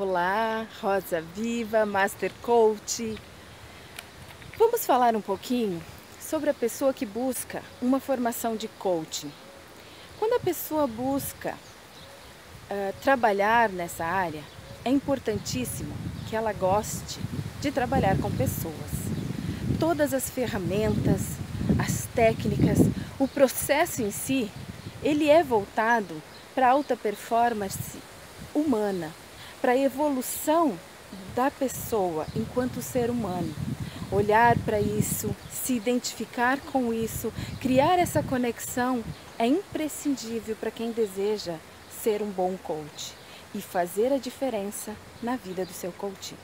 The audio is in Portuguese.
Olá, Rosa Viva, Master Coach. Vamos falar um pouquinho sobre a pessoa que busca uma formação de coaching. Quando a pessoa busca uh, trabalhar nessa área, é importantíssimo que ela goste de trabalhar com pessoas. Todas as ferramentas, as técnicas, o processo em si, ele é voltado para alta performance humana para a evolução da pessoa enquanto ser humano. Olhar para isso, se identificar com isso, criar essa conexão é imprescindível para quem deseja ser um bom coach e fazer a diferença na vida do seu coach.